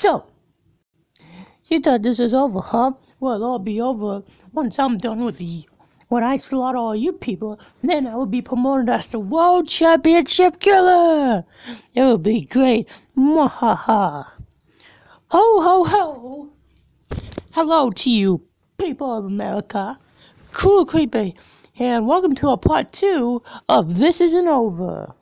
So, you thought this was over, huh? Well, it'll be over once I'm done with you. When I slaughter all you people, then I will be promoted as the World Championship Killer. It will be great. Mwahaha. Ho, ho, ho. Hello to you, people of America. Cool Creepy, and welcome to a part two of This Isn't Over.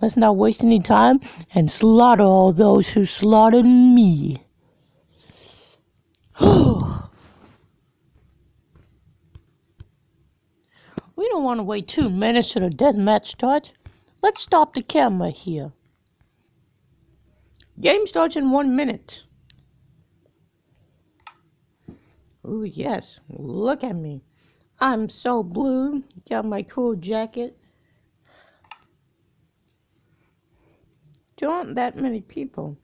Let's not waste any time and slaughter all those who slaughtered me. we don't want to wait two minutes till the death match starts. Let's stop the camera here. Game starts in one minute. Oh, yes. Look at me. I'm so blue. Got my cool jacket. There aren't that many people.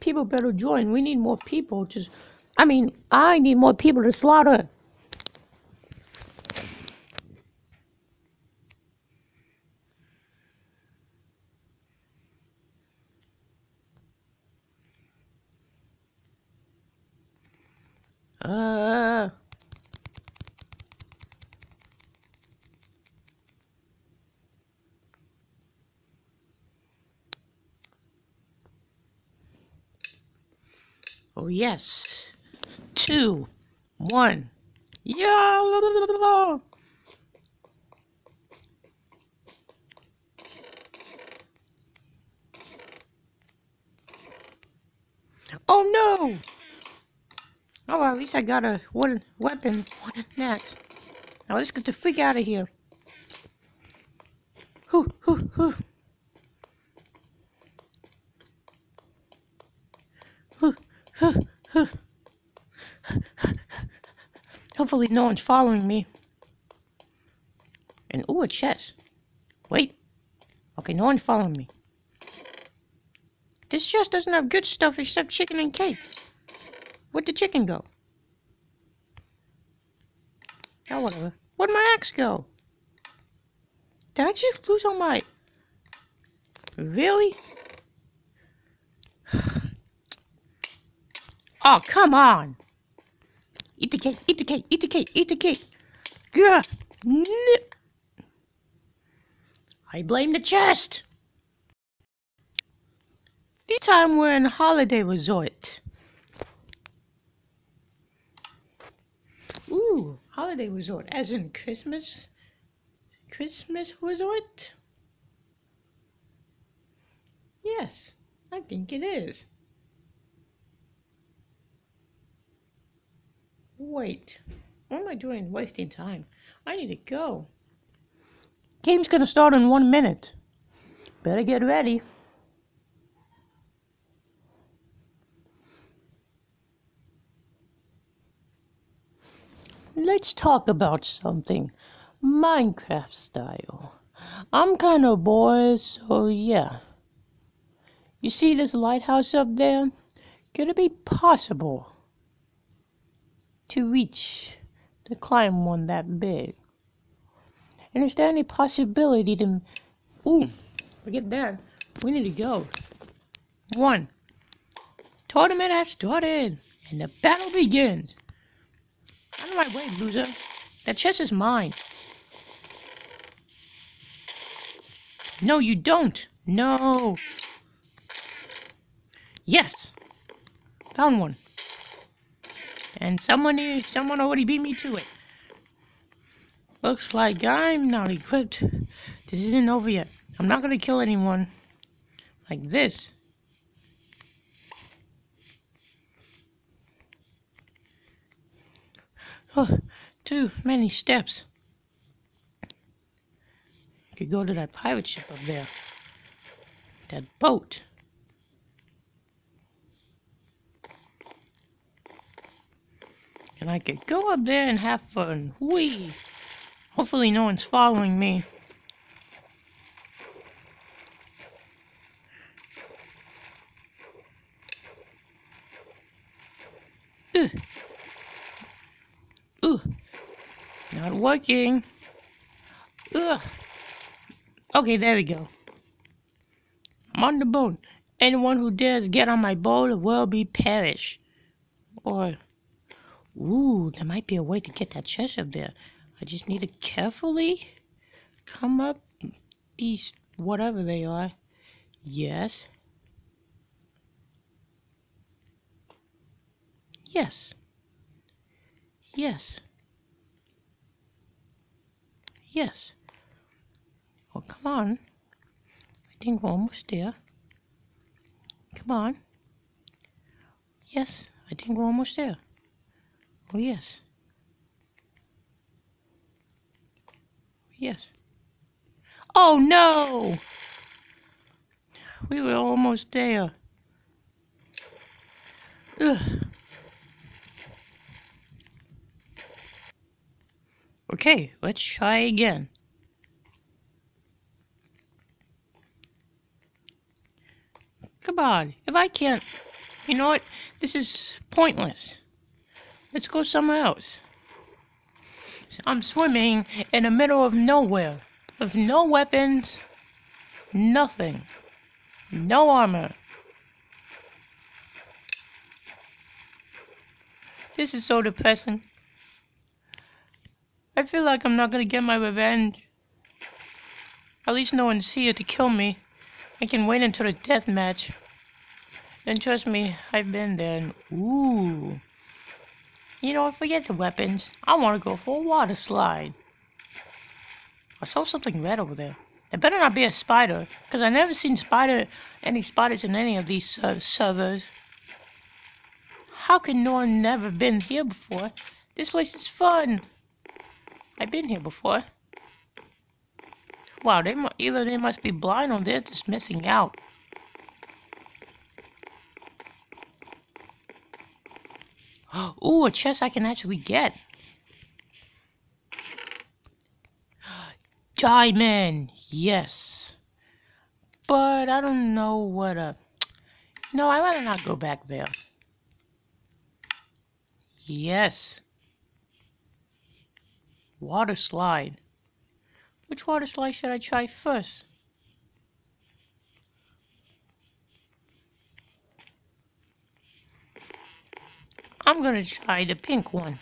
People better join. We need more people. Just, I mean, I need more people to slaughter. Uh. Oh, yes. Two, one. Yeah. Oh no! Oh, well, at least I got a wooden weapon. Next. Now let's get the freak out of here. Hopefully no one's following me. And ooh, a chest. Wait. Okay, no one's following me. This chest doesn't have good stuff except chicken and cake. Where'd the chicken go? Oh, whatever. Where'd my axe go? Did I just lose all my... Really? Oh, come on. Eat the cake, eat the cake, eat the cake, eat the cake. Gah. Nip. I blame the chest. This time we're in a holiday resort. Ooh, holiday resort, as in Christmas? Christmas resort? Yes, I think it is. Wait, what am I doing wasting time? I need to go. Game's gonna start in one minute. Better get ready. Let's talk about something Minecraft style. I'm kind of bored, so yeah. You see this lighthouse up there? Could it be possible to reach to climb one that big? And is there any possibility to Ooh, forget that. We need to go. One. Tournament has started and the battle begins. Out of my way, loser. That chest is mine. No, you don't. No. Yes. Found one. And someone someone already beat me to it. Looks like I'm not equipped. This isn't over yet. I'm not gonna kill anyone like this. Oh, too many steps. You could go to that pirate ship up there. That boat. I could go up there and have fun. Whee! Hopefully no one's following me. Ugh. Ooh. Not working. Ugh. Okay, there we go. I'm on the boat. Anyone who dares get on my boat will be perished. Or, ooh, there might be a way to get that chest up there. I just need to carefully come up these, whatever they are. Yes. Yes. Yes. Yes. Oh, come on. I think we're almost there. Come on. Yes, I think we're almost there. Oh, yes. Yes. Oh, no! We were almost there. Ugh. Okay, let's try again. Come on, if I can't... You know what? This is pointless. Let's go somewhere else. I'm swimming in the middle of nowhere. With no weapons. Nothing. No armor. This is so depressing. I feel like I'm not gonna get my revenge. At least no one's here to kill me. I can wait until the death match. Then trust me, I've been there and ooh. You know, forget the weapons. I want to go for a water slide. I saw something red over there. There better not be a spider, because I've never seen spider any spiders in any of these uh, servers. How can no one never been here before? This place is fun. I've been here before. Wow, they either they must be blind or they're just missing out. Ooh, a chest I can actually get. Diamond, yes. But I don't know what a... No, I'd rather not go back there. Yes. Water slide. Which water slide should I try first? I'm gonna try the pink one.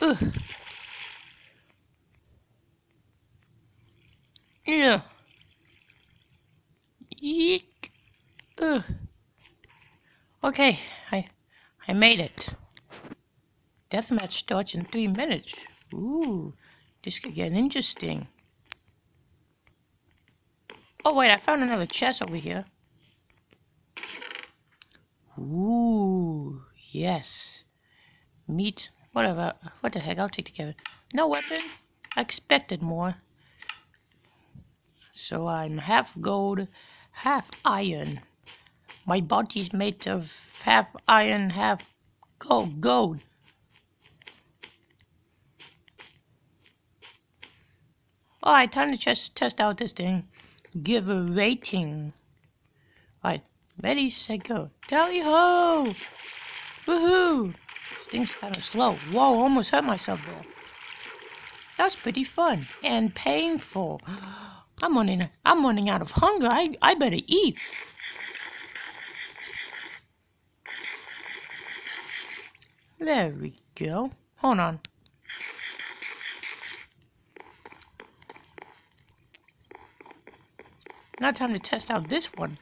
Ugh. Yeah. Yeek. Ugh. Okay, I I made it. Deathmatch starts in three minutes. Ooh, this could get interesting. Oh wait, I found another chest over here. Ooh, yes. Meat, whatever. What the heck, I'll take the carrot. No weapon. I expected more. So I'm half gold, half iron. My body's made of half iron, half gold. gold. Alright, time to just test out this thing. Give a rating. Alright, ready, set, go. Tally ho! Woohoo! This thing's kind of slow. Whoa, almost hurt myself though. That was pretty fun and painful. I'm running. I'm running out of hunger. I I better eat. There we go. Hold on. Now time to test out this one.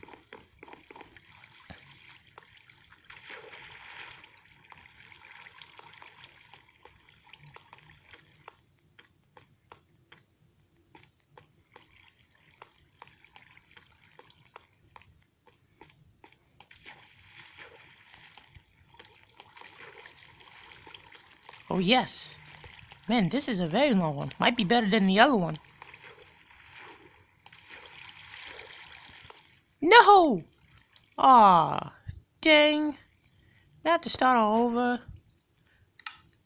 Oh, yes. Man, this is a very long one. Might be better than the other one. No! Ah, dang. I have to start all over.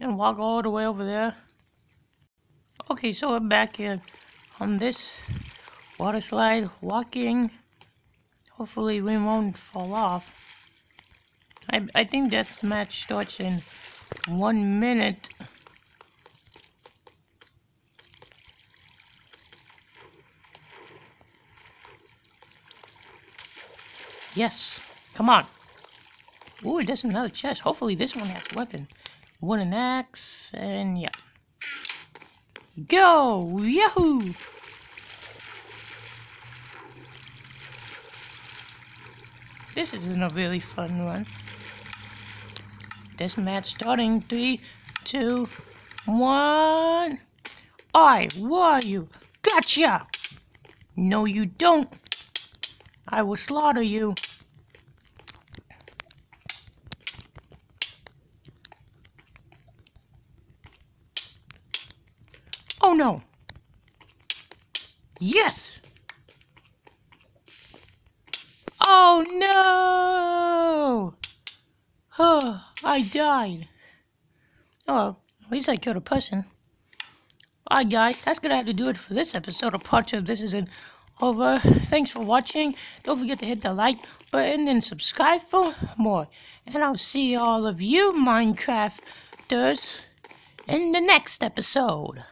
And walk all the way over there. Okay, so we're back here on this water slide, walking. Hopefully we won't fall off. I, I think death match starts in One minute. Yes. Come on. Ooh, there's another chest. Hopefully this one has a weapon. Wooden axe, and yeah. Go! Yahoo! This isn't a really fun one. This match starting. Three, two, one. I war you. Gotcha! No, you don't. I will slaughter you. Oh no! Yes! Oh no! Oh, I died. Oh, at least I killed a person. Alright guys, that's gonna have to do it for this episode of part 2 of This Isn't Over. Thanks for watching. Don't forget to hit the like button and subscribe for more. And I'll see all of you Minecrafters in the next episode.